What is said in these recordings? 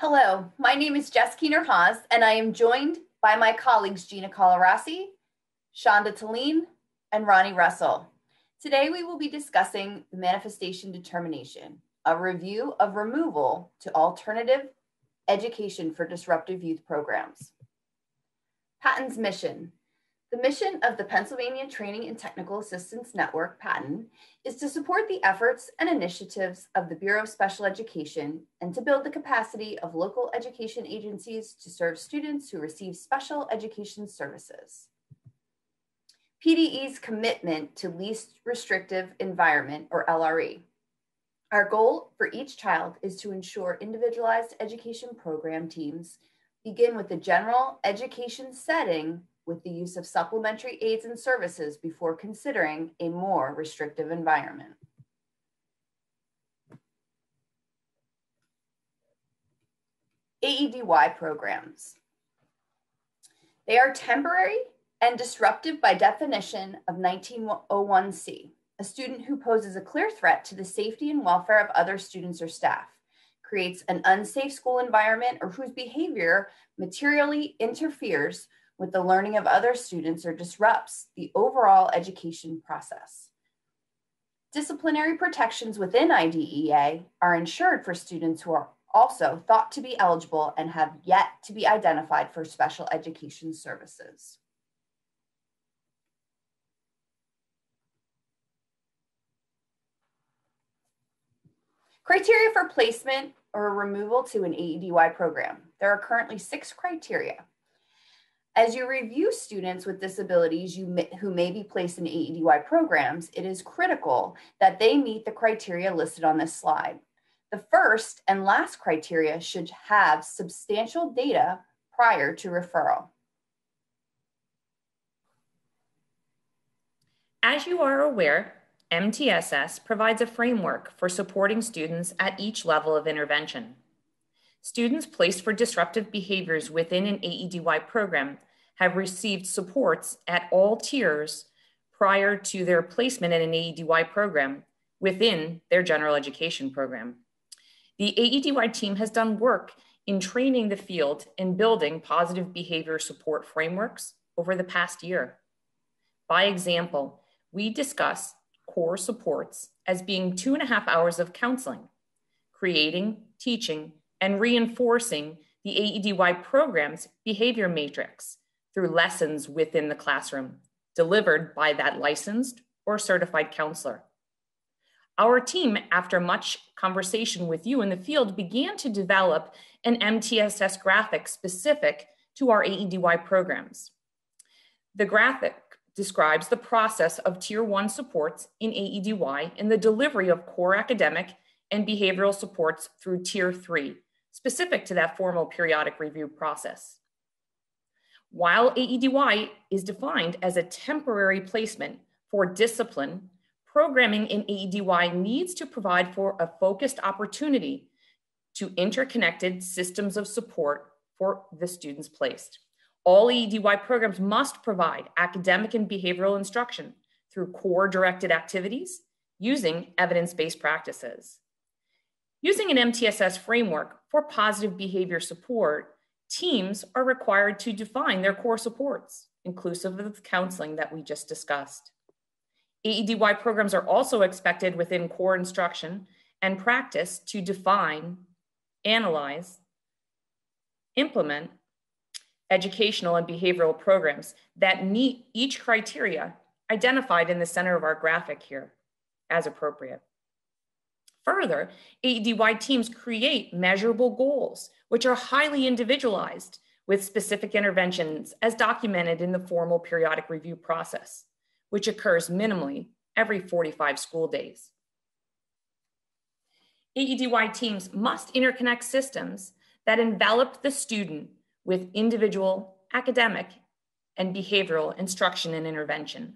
Hello, my name is Jess Keener Haas, and I am joined by my colleagues Gina Colarasi, Shonda Talene, and Ronnie Russell. Today we will be discussing the manifestation determination, a review of removal to alternative education for disruptive youth programs. PaTTAN's mission. The mission of the Pennsylvania Training and Technical Assistance Network, PaTTAN, is to support the efforts and initiatives of the Bureau of Special Education and to build the capacity of local education agencies to serve students who receive special education services. PDE's commitment to least restrictive environment, or LRE. Our goal for each child is to ensure individualized education program teams begin with the general education setting with the use of supplementary aids and services before considering a more restrictive environment. AEDY programs. They are temporary and disruptive by definition of 1901C, a student who poses a clear threat to the safety and welfare of other students or staff, creates an unsafe school environment, or whose behavior materially interferes with the learning of other students or disrupts the overall education process. Disciplinary protections within IDEA are ensured for students who are also thought to be eligible and have yet to be identified for special education services. Criteria for placement or removal to an AEDY program. There are currently six criteria. As you review students with disabilities may, who may be placed in AEDY programs, it is critical that they meet the criteria listed on this slide. The first and last criteria should have substantial data prior to referral. As you are aware, MTSS provides a framework for supporting students at each level of intervention. Students placed for disruptive behaviors within an AEDY program have received supports at all tiers prior to their placement in an AEDY program within their general education program. The AEDY team has done work in training the field in building positive behavior support frameworks over the past year. By example, we discuss core supports as being two and a half hours of counseling, creating, teaching, and reinforcing the AEDY program's behavior matrix through lessons within the classroom delivered by that licensed or certified counselor. Our team, after much conversation with you in the field, began to develop an MTSS graphic specific to our AEDY programs. The graphic describes the process of Tier 1 supports in AEDY and the delivery of core academic and behavioral supports through Tier 3, specific to that formal periodic review process. While AEDY is defined as a temporary placement for discipline, programming in AEDY needs to provide for a focused opportunity to interconnected systems of support for the students placed. All AEDY programs must provide academic and behavioral instruction through core directed activities using evidence based practices. Using an MTSS framework for positive behavior support, teams are required to define their core supports, inclusive of the counseling that we just discussed. AEDY programs are also expected within core instruction and practice to define, analyze, implement, educational and behavioral programs that meet each criteria identified in the center of our graphic here as appropriate. Further, AEDY teams create measurable goals, which are highly individualized with specific interventions as documented in the formal periodic review process, which occurs minimally every 45 school days. AEDY teams must interconnect systems that envelop the student with individual, academic, and behavioral instruction and intervention.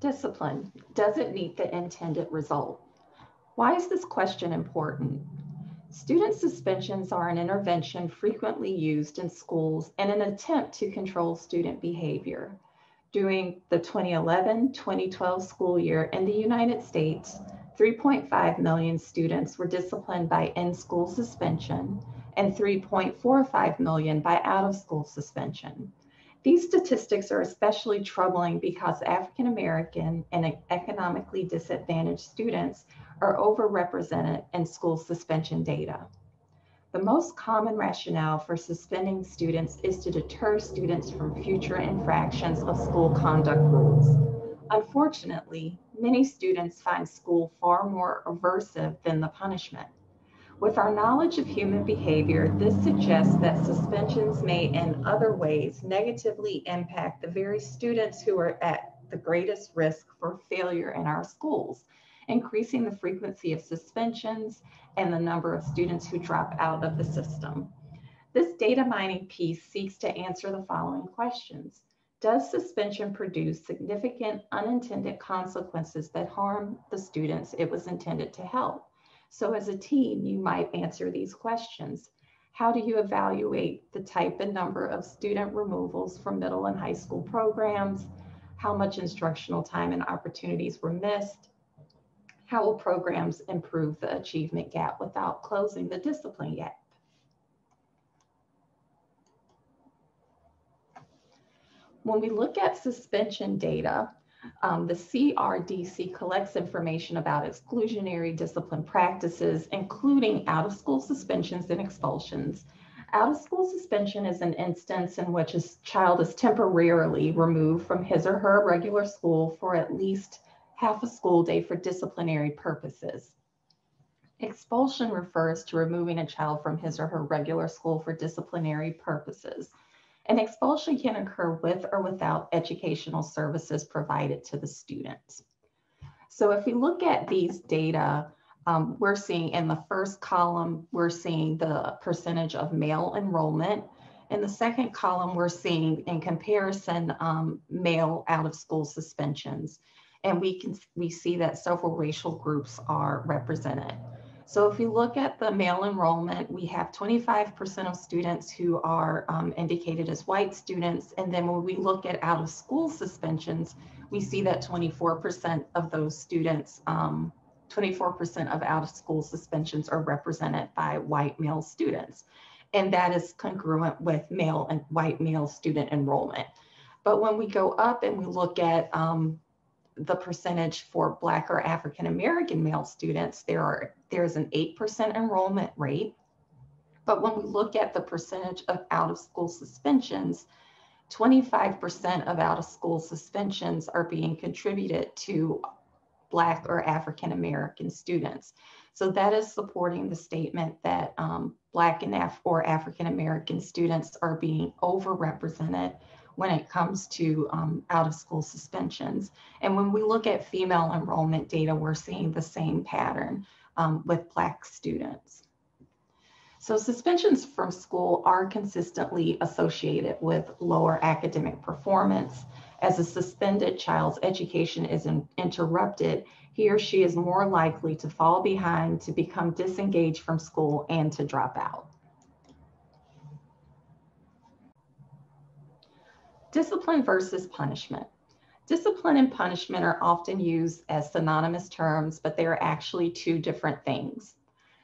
Discipline doesn't meet the intended result. Why is this question important? Student suspensions are an intervention frequently used in schools in an attempt to control student behavior. During the 2011 2012 school year in the United States, 3.5 million students were disciplined by in-school suspension and 3.45 million by out-of-school suspension. These statistics are especially troubling because African American and economically disadvantaged students are overrepresented in school suspension data. The most common rationale for suspending students is to deter students from future infractions of school conduct rules. Unfortunately, many students find school far more aversive than the punishment. With our knowledge of human behavior, this suggests that suspensions may in other ways negatively impact the very students who are at the greatest risk for failure in our schools, increasing the frequency of suspensions and the number of students who drop out of the system. This data mining piece seeks to answer the following questions. Does suspension produce significant unintended consequences that harm the students it was intended to help? So as a team, you might answer these questions. How do you evaluate the type and number of student removals from middle and high school programs? How much instructional time and opportunities were missed? How will programs improve the achievement gap without closing the discipline gap? When we look at suspension data, um, the CRDC collects information about exclusionary discipline practices, including out of school suspensions and expulsions. Out of school suspension is an instance in which a child is temporarily removed from his or her regular school for at least half a school day for disciplinary purposes. Expulsion refers to removing a child from his or her regular school for disciplinary purposes. An expulsion can occur with or without educational services provided to the student. So if we look at these data, um, we're seeing in the first column, we're seeing the percentage of male enrollment. In the second column, we're seeing in comparison um, male out of school suspensions and we can we see that several racial groups are represented. So if you look at the male enrollment, we have 25% of students who are um, indicated as white students. And then when we look at out of school suspensions, we see that 24% of those students, 24% um, of out of school suspensions are represented by white male students. And that is congruent with male and white male student enrollment. But when we go up and we look at um, the percentage for Black or African American male students, there are there's an 8% enrollment rate. But when we look at the percentage of out of school suspensions, 25% of out of school suspensions are being contributed to Black or African American students. So that is supporting the statement that um, Black and Af- or African American students are being overrepresented when it comes to um, out of school suspensions. And when we look at female enrollment data, we're seeing the same pattern um, with Black students. So suspensions from school are consistently associated with lower academic performance. As a suspended child's education is in, interrupted, he or she is more likely to fall behind, to become disengaged from school, and to drop out. Discipline versus punishment. Discipline and punishment are often used as synonymous terms, but they are actually two different things.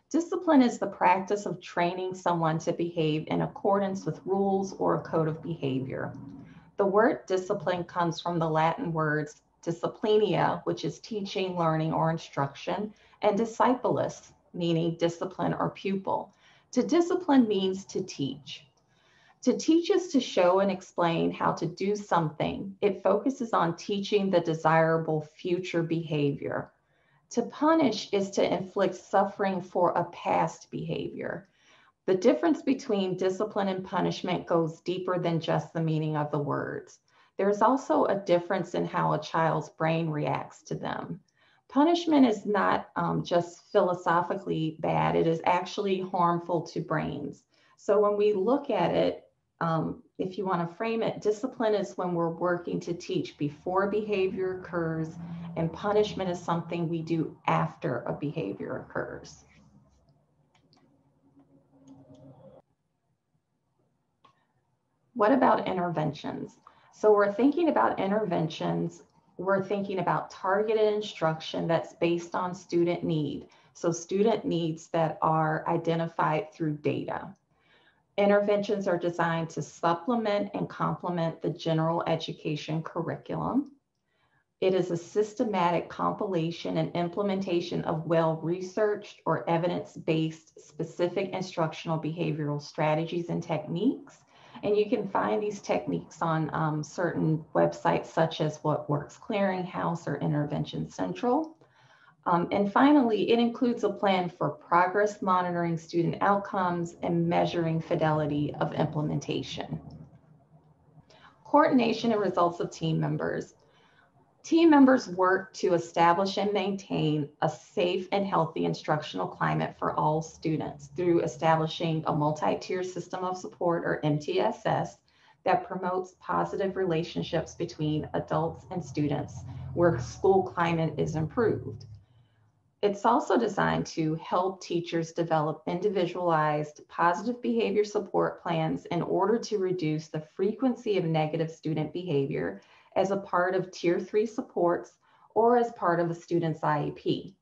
Discipline is the practice of training someone to behave in accordance with rules or a code of behavior. The word discipline comes from the Latin words disciplina, which is teaching, learning, or instruction, and discipulus, meaning discipline or pupil. To discipline means to teach. To teach is to show and explain how to do something. It focuses on teaching the desirable future behavior. To punish is to inflict suffering for a past behavior. The difference between discipline and punishment goes deeper than just the meaning of the words. There's also a difference in how a child's brain reacts to them. Punishment is not um, just philosophically bad, it is actually harmful to brains. So when we look at it, um, if you want to frame it, discipline is when we're working to teach before behavior occurs, and punishment is something we do after a behavior occurs. What about interventions? So we're thinking about interventions we're thinking about targeted instruction that's based on student need. So student needs that are identified through data. Interventions are designed to supplement and complement the general education curriculum. It is a systematic compilation and implementation of well-researched or evidence-based specific instructional behavioral strategies and techniques. And you can find these techniques on um, certain websites such as What Works Clearinghouse or Intervention Central. Um, and finally, it includes a plan for progress monitoring student outcomes and measuring fidelity of implementation. Coordination and results of team members. Team members work to establish and maintain a safe and healthy instructional climate for all students through establishing a multi-tier system of support or MTSS that promotes positive relationships between adults and students where school climate is improved. It's also designed to help teachers develop individualized positive behavior support plans in order to reduce the frequency of negative student behavior as a part of tier three supports or as part of a student's IEP.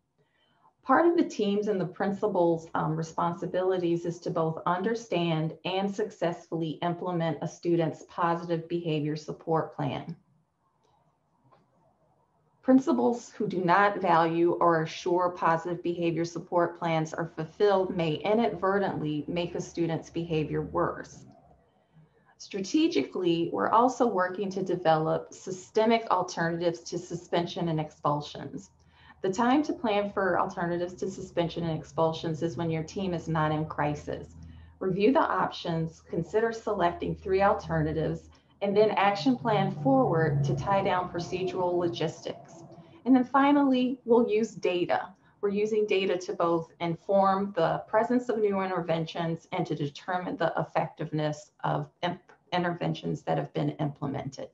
Part of the teams and the principal's um, responsibilities is to both understand and successfully implement a student's positive behavior support plan. Principals who do not value or assure positive behavior support plans are fulfilled may inadvertently make a student's behavior worse. Strategically, we're also working to develop systemic alternatives to suspension and expulsions. The time to plan for alternatives to suspension and expulsions is when your team is not in crisis. Review the options, consider selecting three alternatives, and then action plan forward to tie down procedural logistics. And then finally, we'll use data. We're using data to both inform the presence of new interventions and to determine the effectiveness of interventions that have been implemented.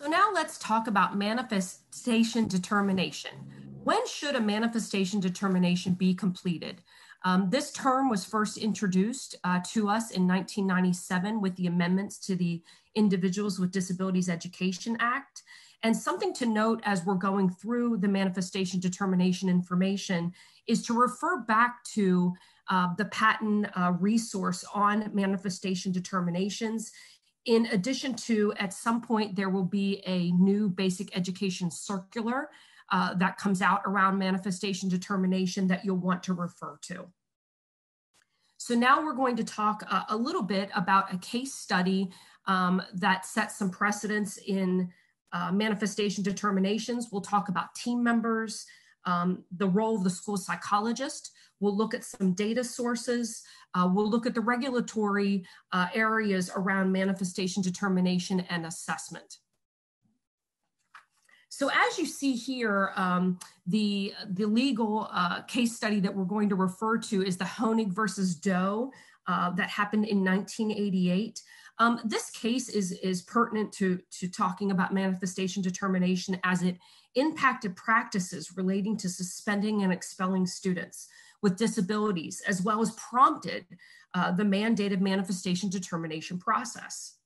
So now let's talk about manifestation determination. When should a manifestation determination be completed? Um, this term was first introduced uh, to us in 1997 with the amendments to the Individuals with Disabilities Education Act. And something to note as we're going through the manifestation determination information is to refer back to uh, the PaTTAN uh, resource on manifestation determinations. In addition to, at some point, there will be a new basic education circular uh, that comes out around manifestation determination that you'll want to refer to. So now we're going to talk uh, a little bit about a case study um, that sets some precedents in uh, manifestation determinations. We'll talk about team members, um, the role of the school psychologist, We'll look at some data sources. Uh, we'll look at the regulatory uh, areas around manifestation determination and assessment. So as you see here, um, the, the legal uh, case study that we're going to refer to is the Honig versus Doe uh, that happened in 1988. Um, this case is, is pertinent to, to talking about manifestation determination as it impacted practices relating to suspending and expelling students with disabilities, as well as prompted uh, the mandated manifestation determination process.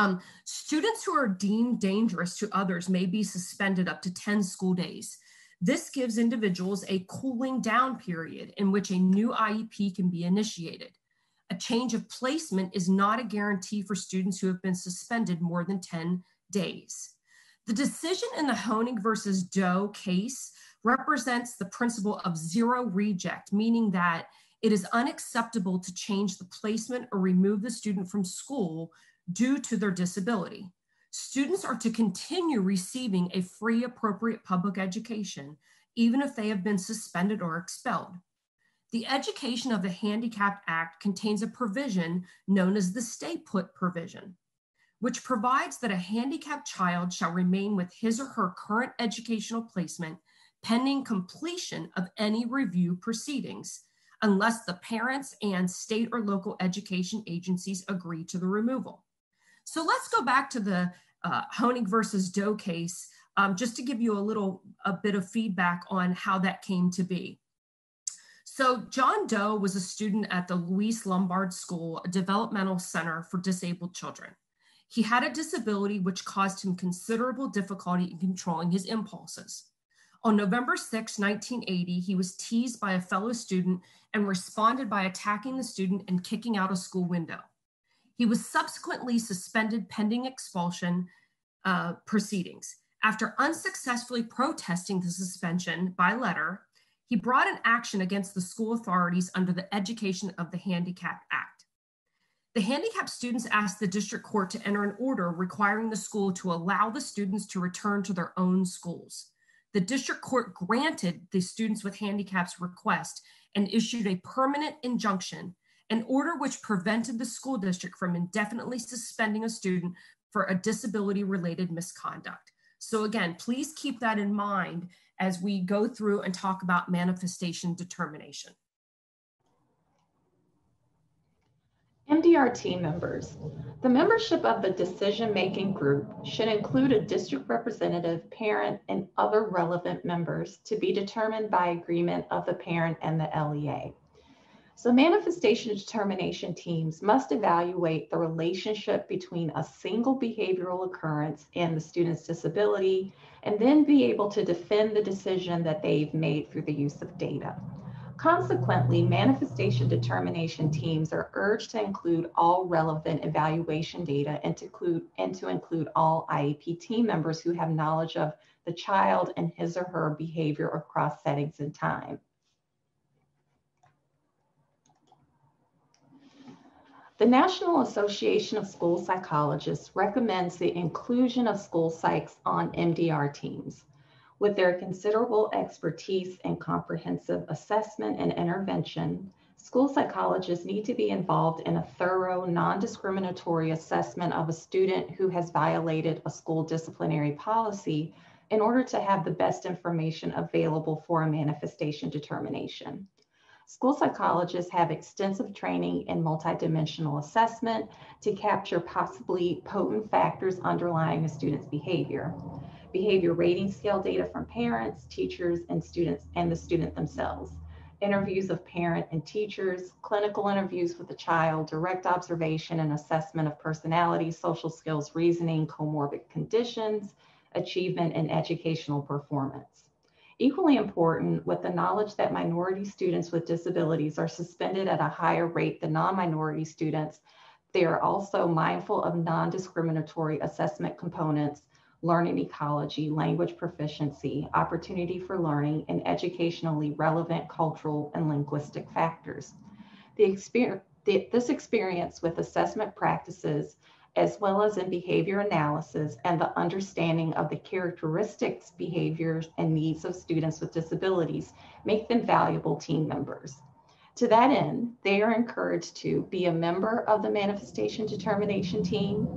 Um, students who are deemed dangerous to others may be suspended up to 10 school days. This gives individuals a cooling down period in which a new IEP can be initiated. A change of placement is not a guarantee for students who have been suspended more than 10 days. The decision in the Honig versus Doe case represents the principle of zero reject, meaning that it is unacceptable to change the placement or remove the student from school due to their disability. Students are to continue receiving a free, appropriate public education, even if they have been suspended or expelled. The Education of the Handicapped Act contains a provision known as the Stay Put provision, which provides that a handicapped child shall remain with his or her current educational placement pending completion of any review proceedings, unless the parents and state or local education agencies agree to the removal. So let's go back to the uh, Honig versus Doe case, um, just to give you a little a bit of feedback on how that came to be. So John Doe was a student at the Louise Lombard School, a developmental center for disabled children. He had a disability which caused him considerable difficulty in controlling his impulses. On November 6, 1980, he was teased by a fellow student and responded by attacking the student and kicking out a school window. He was subsequently suspended pending expulsion uh, proceedings. After unsuccessfully protesting the suspension by letter, he brought an action against the school authorities under the Education of the Handicap Act. The handicapped students asked the district court to enter an order requiring the school to allow the students to return to their own schools. The district court granted the students with handicaps request and issued a permanent injunction, an order which prevented the school district from indefinitely suspending a student for a disability related misconduct. So, again, please keep that in mind as we go through and talk about manifestation determination. MDR team members. The membership of the decision-making group should include a district representative, parent, and other relevant members to be determined by agreement of the parent and the LEA. So manifestation determination teams must evaluate the relationship between a single behavioral occurrence and the student's disability, and then be able to defend the decision that they've made through the use of data. Consequently, manifestation determination teams are urged to include all relevant evaluation data and to include, and to include all IEP team members who have knowledge of the child and his or her behavior across settings and time. The National Association of School Psychologists recommends the inclusion of school psychs on MDR teams. With their considerable expertise in comprehensive assessment and intervention, school psychologists need to be involved in a thorough, non discriminatory assessment of a student who has violated a school disciplinary policy in order to have the best information available for a manifestation determination. School psychologists have extensive training in multidimensional assessment to capture possibly potent factors underlying a student's behavior behavior rating scale data from parents, teachers, and students, and the student themselves, interviews of parent and teachers, clinical interviews with the child, direct observation and assessment of personality, social skills, reasoning, comorbid conditions, achievement, and educational performance. Equally important, with the knowledge that minority students with disabilities are suspended at a higher rate than non-minority students, they are also mindful of non-discriminatory assessment components learning ecology, language proficiency, opportunity for learning, and educationally relevant cultural and linguistic factors. The experience, the, this experience with assessment practices, as well as in behavior analysis and the understanding of the characteristics, behaviors, and needs of students with disabilities, make them valuable team members. To that end, they are encouraged to be a member of the manifestation determination team,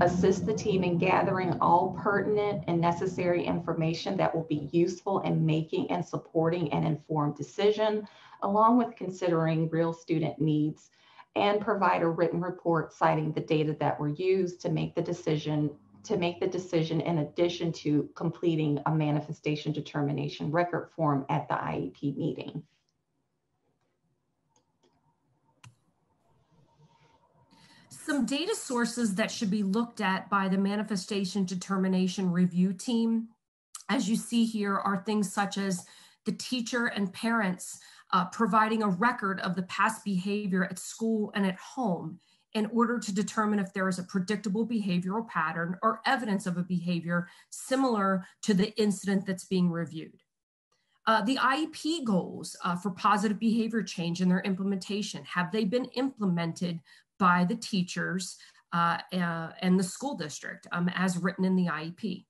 assist the team in gathering all pertinent and necessary information that will be useful in making and supporting an informed decision, along with considering real student needs, and provide a written report citing the data that were used to make the decision to make the decision in addition to completing a manifestation determination record form at the IEP meeting. some data sources that should be looked at by the manifestation determination review team, as you see here, are things such as the teacher and parents uh, providing a record of the past behavior at school and at home in order to determine if there is a predictable behavioral pattern or evidence of a behavior similar to the incident that's being reviewed. Uh, the IEP goals uh, for positive behavior change and their implementation, have they been implemented by the teachers uh, uh, and the school district um, as written in the IEP.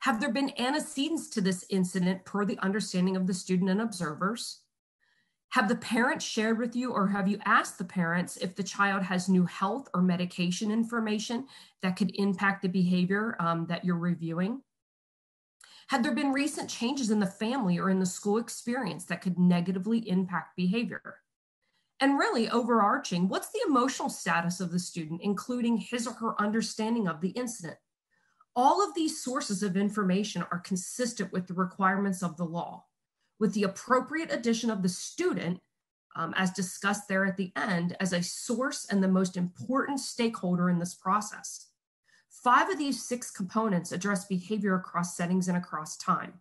Have there been antecedents to this incident per the understanding of the student and observers? Have the parents shared with you or have you asked the parents if the child has new health or medication information that could impact the behavior um, that you're reviewing? Had there been recent changes in the family or in the school experience that could negatively impact behavior? And really, overarching, what's the emotional status of the student, including his or her understanding of the incident? All of these sources of information are consistent with the requirements of the law. With the appropriate addition of the student, um, as discussed there at the end, as a source and the most important stakeholder in this process. Five of these six components address behavior across settings and across time.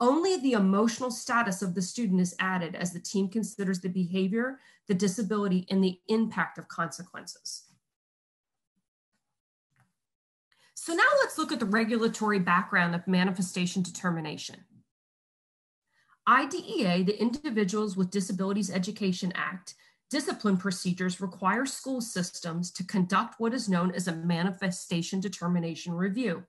Only the emotional status of the student is added as the team considers the behavior, the disability, and the impact of consequences. So now let's look at the regulatory background of manifestation determination. IDEA, the Individuals with Disabilities Education Act, discipline procedures require school systems to conduct what is known as a manifestation determination review.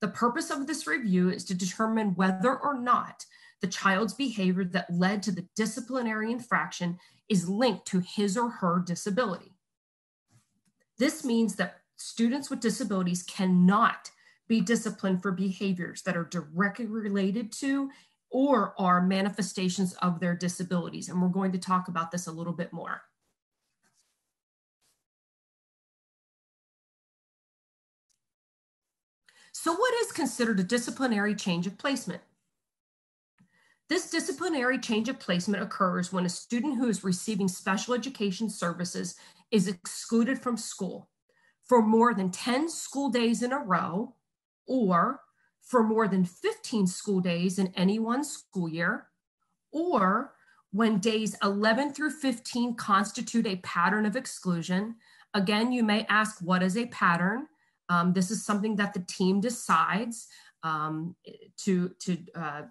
The purpose of this review is to determine whether or not the child's behavior that led to the disciplinary infraction is linked to his or her disability. This means that students with disabilities cannot be disciplined for behaviors that are directly related to or are manifestations of their disabilities. And we're going to talk about this a little bit more. So what is considered a disciplinary change of placement? This disciplinary change of placement occurs when a student who is receiving special education services is excluded from school for more than 10 school days in a row or for more than 15 school days in any one school year or when days 11 through 15 constitute a pattern of exclusion. Again, you may ask, what is a pattern? Um, this is something that the team decides um, to, to uh,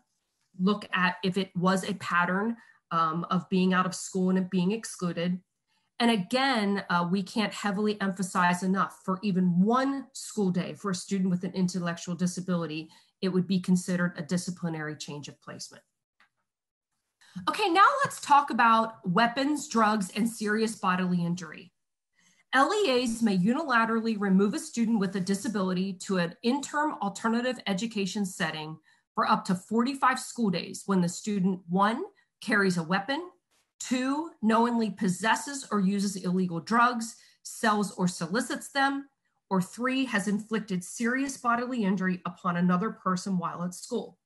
look at if it was a pattern um, of being out of school and being excluded. And again, uh, we can't heavily emphasize enough for even one school day for a student with an intellectual disability, it would be considered a disciplinary change of placement. Okay, now let's talk about weapons, drugs, and serious bodily injury. LEAs may unilaterally remove a student with a disability to an interim alternative education setting for up to 45 school days when the student, one, carries a weapon, two, knowingly possesses or uses illegal drugs, sells or solicits them, or three, has inflicted serious bodily injury upon another person while at school.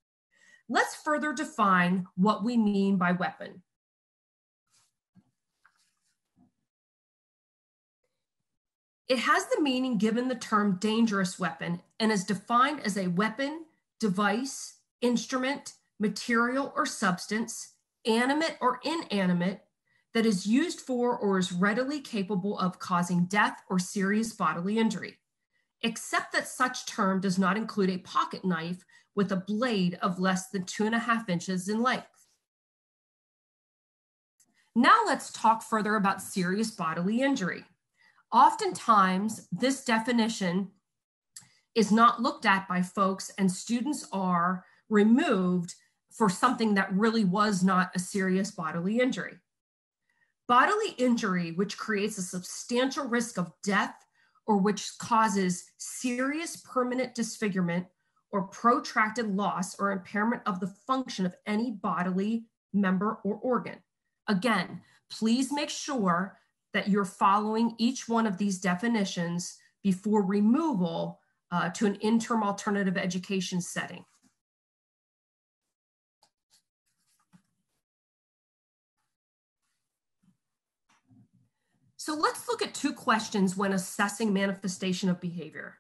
Let's further define what we mean by weapon. It has the meaning given the term dangerous weapon and is defined as a weapon, device, instrument, material, or substance, animate or inanimate, that is used for or is readily capable of causing death or serious bodily injury, except that such term does not include a pocket knife with a blade of less than two and a half inches in length. Now let's talk further about serious bodily injury. Oftentimes, this definition is not looked at by folks, and students are removed for something that really was not a serious bodily injury. Bodily injury, which creates a substantial risk of death or which causes serious permanent disfigurement or protracted loss or impairment of the function of any bodily member or organ. Again, please make sure that you're following each one of these definitions before removal uh, to an interim alternative education setting. So let's look at two questions when assessing manifestation of behavior.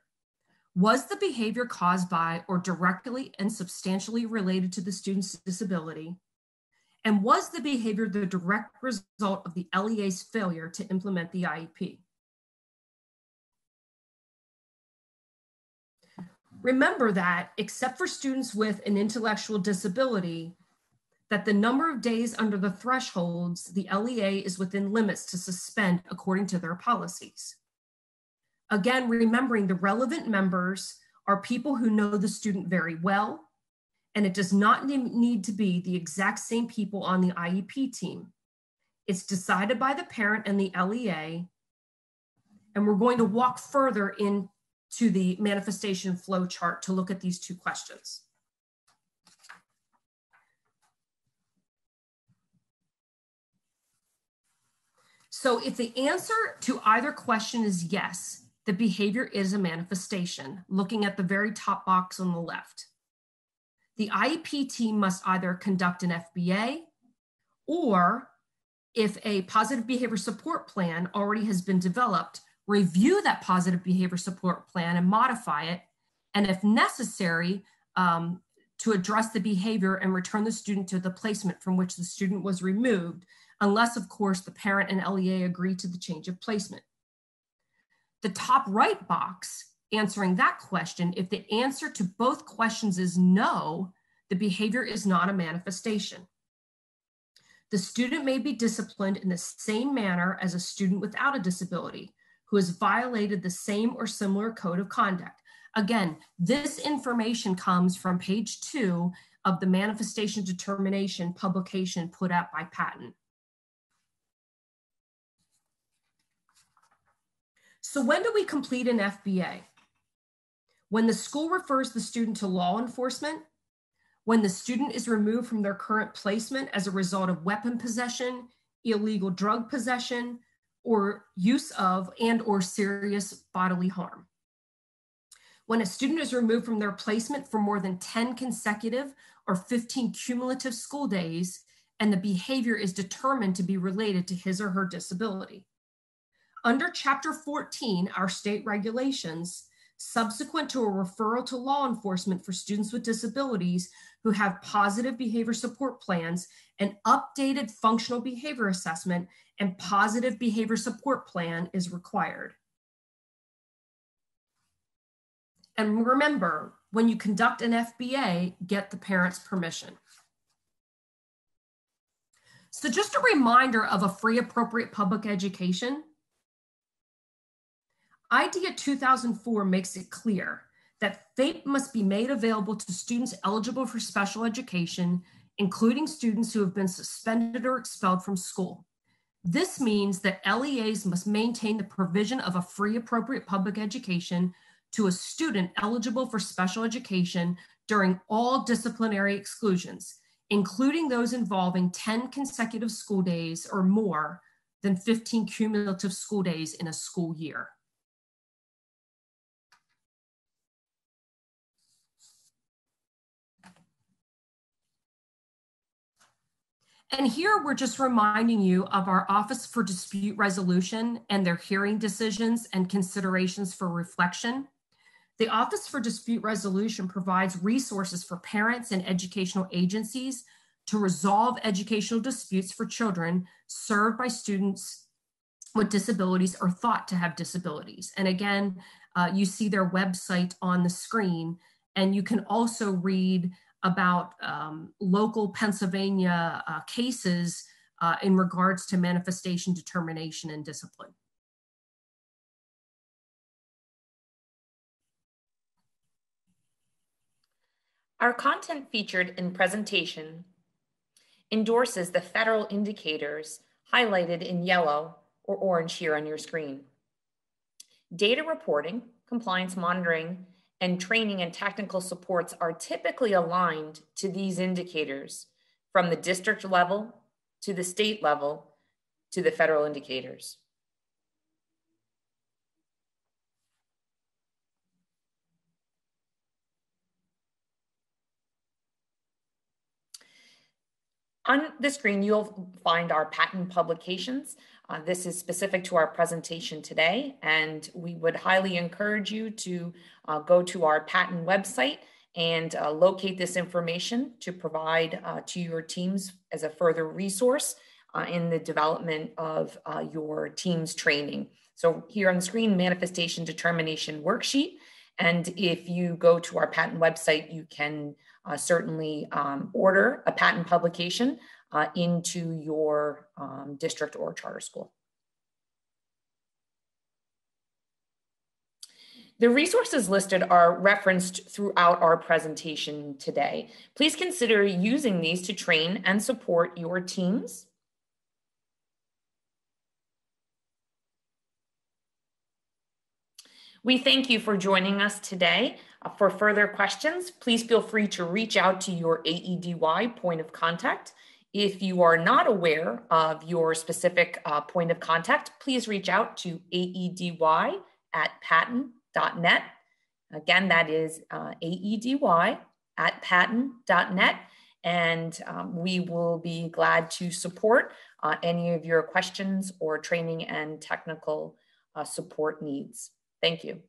Was the behavior caused by or directly and substantially related to the student's disability? And was the behavior the direct result of the LEA's failure to implement the IEP? Remember that, except for students with an intellectual disability, that the number of days under the thresholds, the LEA is within limits to suspend according to their policies. Again, remembering the relevant members are people who know the student very well and it does not need to be the exact same people on the IEP team. It's decided by the parent and the LEA, and we're going to walk further into the manifestation flow chart to look at these two questions. So if the answer to either question is yes, the behavior is a manifestation, looking at the very top box on the left the IEP team must either conduct an FBA or if a positive behavior support plan already has been developed, review that positive behavior support plan and modify it. And if necessary, um, to address the behavior and return the student to the placement from which the student was removed, unless, of course, the parent and LEA agree to the change of placement. The top right box answering that question, if the answer to both questions is no, the behavior is not a manifestation. The student may be disciplined in the same manner as a student without a disability who has violated the same or similar code of conduct. Again, this information comes from page two of the manifestation determination publication put out by PaTTAN. So when do we complete an FBA? When the school refers the student to law enforcement, when the student is removed from their current placement as a result of weapon possession, illegal drug possession, or use of and or serious bodily harm. When a student is removed from their placement for more than 10 consecutive or 15 cumulative school days, and the behavior is determined to be related to his or her disability. Under Chapter 14, our state regulations, subsequent to a referral to law enforcement for students with disabilities who have positive behavior support plans, an updated functional behavior assessment and positive behavior support plan is required. And remember, when you conduct an FBA, get the parent's permission. So just a reminder of a free appropriate public education. IDEA 2004 makes it clear that FAPE must be made available to students eligible for special education, including students who have been suspended or expelled from school. This means that LEAs must maintain the provision of a free appropriate public education to a student eligible for special education during all disciplinary exclusions, including those involving 10 consecutive school days or more than 15 cumulative school days in a school year. And here we're just reminding you of our Office for Dispute Resolution and their hearing decisions and considerations for reflection. The Office for Dispute Resolution provides resources for parents and educational agencies to resolve educational disputes for children served by students with disabilities or thought to have disabilities. And again, uh, you see their website on the screen, and you can also read about um, local Pennsylvania uh, cases uh, in regards to manifestation determination and discipline. Our content featured in presentation endorses the federal indicators highlighted in yellow or orange here on your screen. Data reporting, compliance monitoring, and training and technical supports are typically aligned to these indicators from the district level to the state level to the federal indicators. On the screen, you'll find our PaTTAN publications. Uh, this is specific to our presentation today, and we would highly encourage you to uh, go to our PaTTAN website and uh, locate this information to provide uh, to your teams as a further resource uh, in the development of uh, your team's training. So here on the screen, manifestation determination worksheet. And if you go to our PaTTAN website, you can certainly um, order a PaTTAN publication uh, into your um, district or charter school. The resources listed are referenced throughout our presentation today. Please consider using these to train and support your teams. We thank you for joining us today. Uh, for further questions, please feel free to reach out to your AEDY point of contact. If you are not aware of your specific uh, point of contact, please reach out to aedy at pattan.net. Again, that is uh, aedy at pattan.net. and um, we will be glad to support uh, any of your questions or training and technical uh, support needs. Thank you.